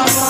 nossa.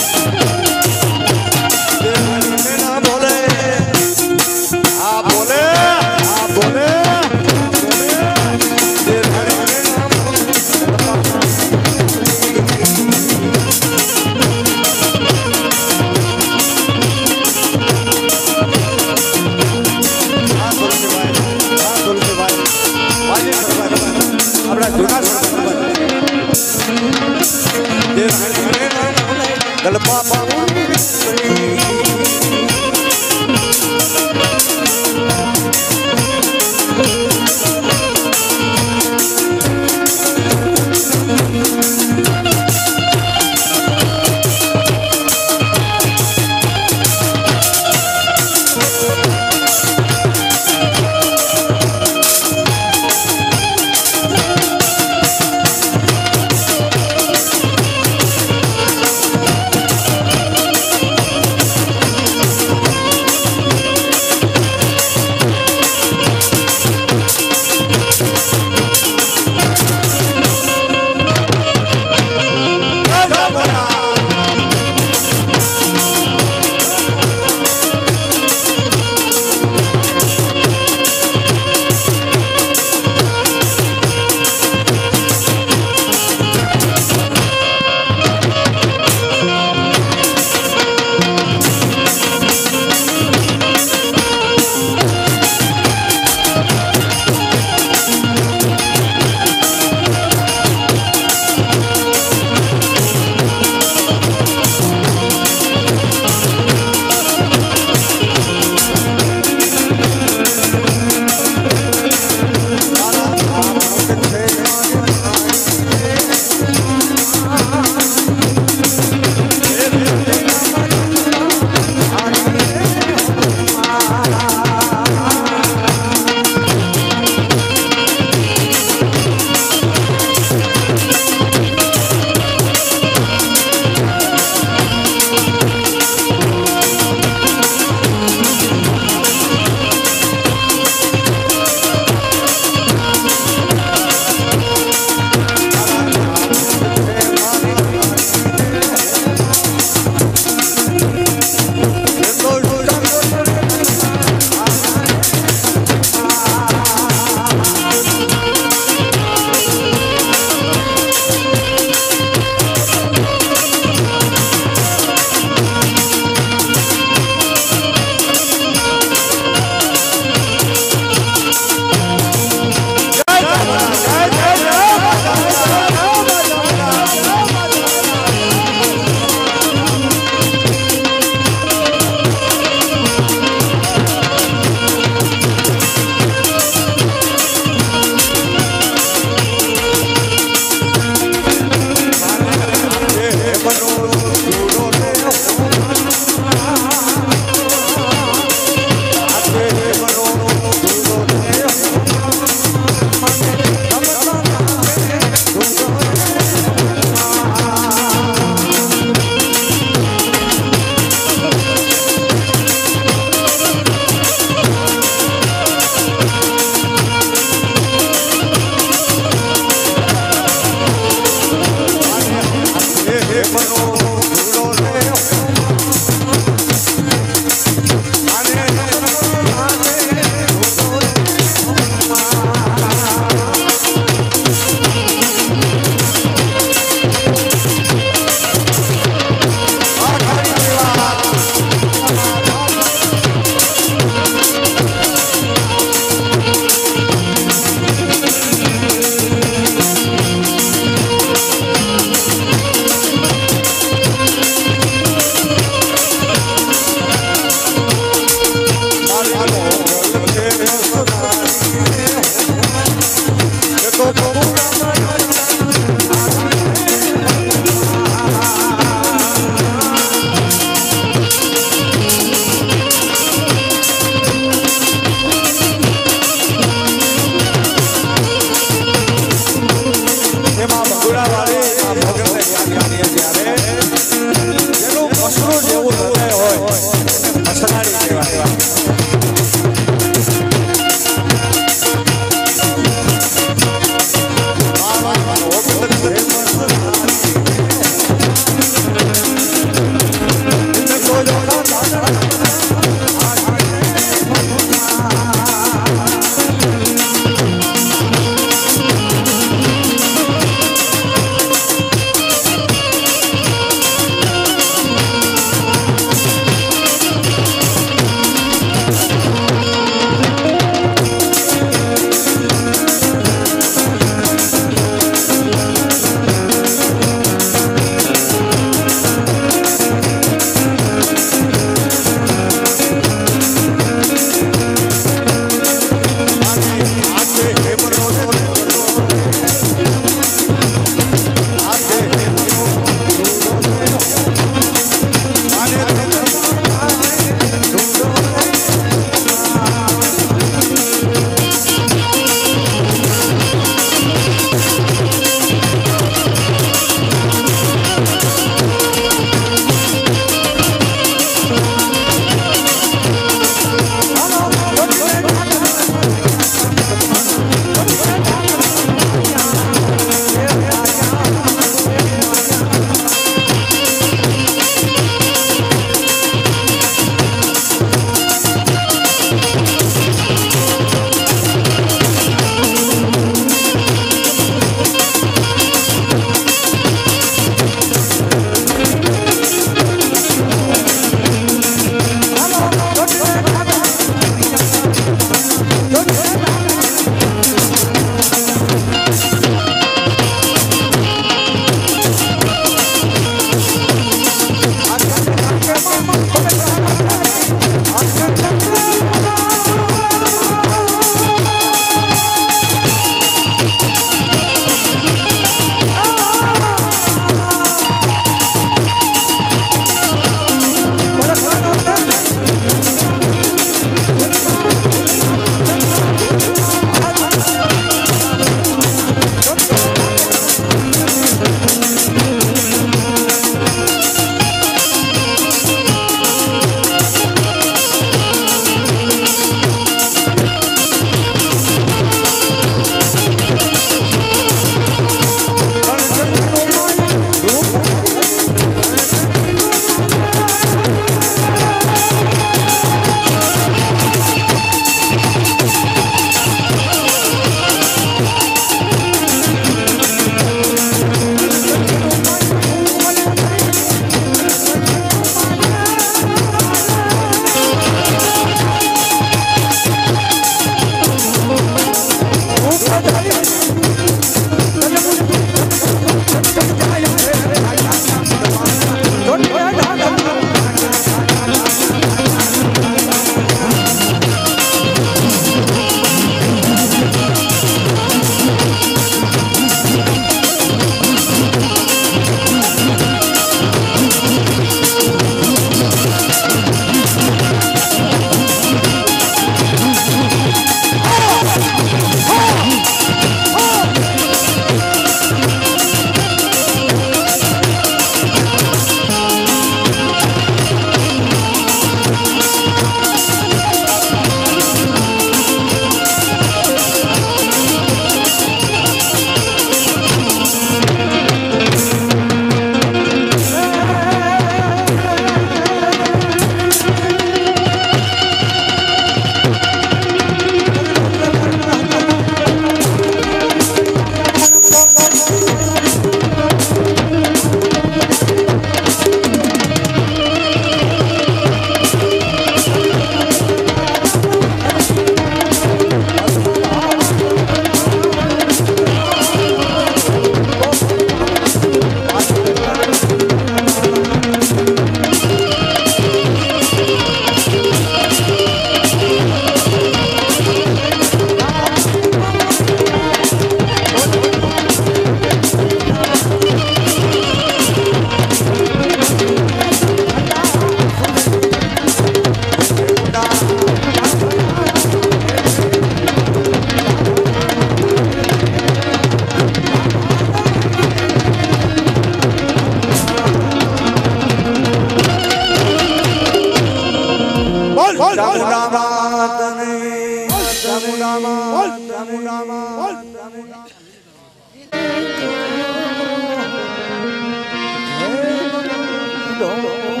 ど